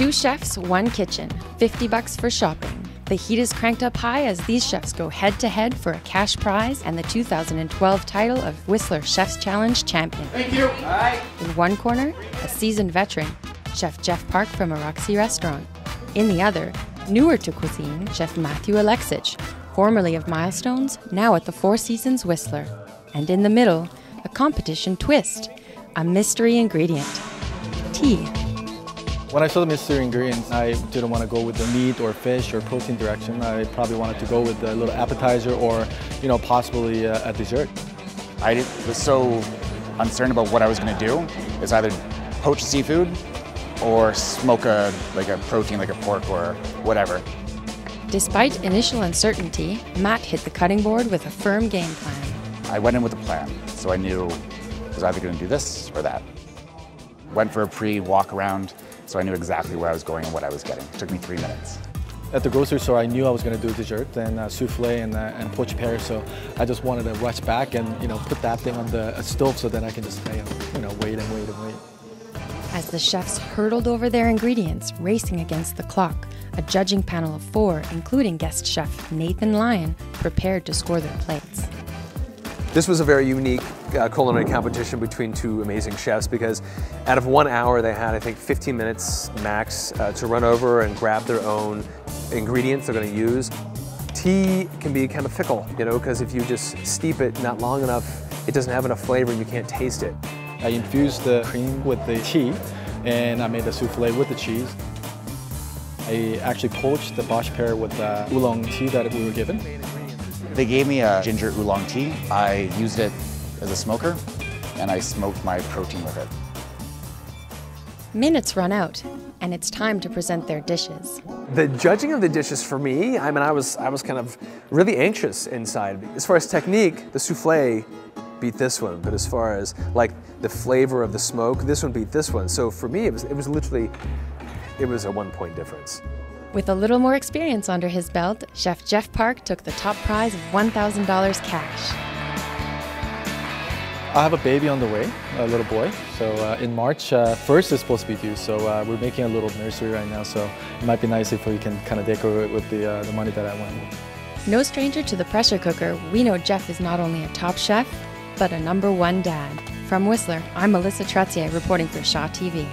Two chefs, one kitchen, 50 bucks for shopping. The heat is cranked up high as these chefs go head to head for a cash prize and the 2012 title of Whistler Chef's Challenge champion. Thank you. Right. In one corner, a seasoned veteran, Chef Jeff Park from Araxi restaurant. In the other, newer to cuisine, Chef Matthew Alexic, formerly of Milestones, now at the Four Seasons Whistler. And in the middle, a competition twist, a mystery ingredient tea. When I saw the mystery ingredients, I didn't want to go with the meat or fish or protein direction. I probably wanted to go with a little appetizer or, you know, possibly a, a dessert. I was so uncertain about what I was going to do. It's either poach seafood or smoke a like a protein like a pork or whatever. Despite initial uncertainty, Matt hit the cutting board with a firm game plan. I went in with a plan, so I knew I was either going to do this or that. Went for a pre-walk around, so I knew exactly where I was going and what I was getting. It took me three minutes. At the grocery store, I knew I was going to do dessert and uh, souffle and, uh, and poached pear, so I just wanted to rush back and you know put that thing on the stove so then I can just you know wait and wait and wait. As the chefs hurtled over their ingredients, racing against the clock, a judging panel of four, including guest chef Nathan Lyon, prepared to score their plates. This was a very unique uh, culinary competition between two amazing chefs because out of one hour they had, I think, 15 minutes max uh, to run over and grab their own ingredients they're going to use. Tea can be kind of fickle, you know, because if you just steep it not long enough, it doesn't have enough flavor and you can't taste it. I infused the cream with the tea and I made the souffle with the cheese. I actually poached the Bosc pear with the oolong tea that we were given. They gave me a ginger oolong tea. I used it as a smoker and I smoked my protein with it. Minutes run out, and it's time to present their dishes. The judging of the dishes for me, I mean, I was, I was kind of really anxious inside. As far as technique, the souffle beat this one, but as far as like the flavor of the smoke, this one beat this one. So for me, it was, it was literally, it was a one point difference. With a little more experience under his belt, Chef Jeff Park took the top prize of $1,000 cash. I have a baby on the way, a little boy. So uh, in March, uh, first is supposed to be due. So uh, we're making a little nursery right now. So it might be nice if we can kind of decorate it with the, uh, the money that I won. No stranger to the pressure cooker, we know Jeff is not only a top chef, but a number one dad. From Whistler, I'm Melissa Trottier reporting for Shaw TV.